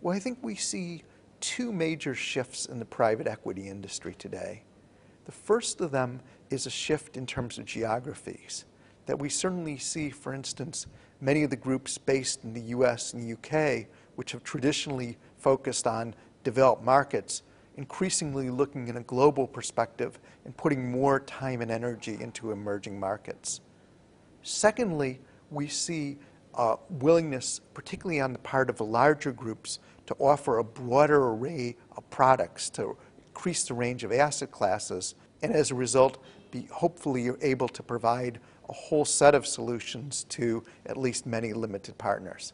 Well, I think we see two major shifts in the private equity industry today. The first of them is a shift in terms of geographies that we certainly see, for instance, many of the groups based in the US and the UK, which have traditionally focused on developed markets, increasingly looking in a global perspective and putting more time and energy into emerging markets. Secondly, we see uh, willingness, particularly on the part of the larger groups, to offer a broader array of products to increase the range of asset classes, and as a result, be hopefully able to provide a whole set of solutions to at least many limited partners.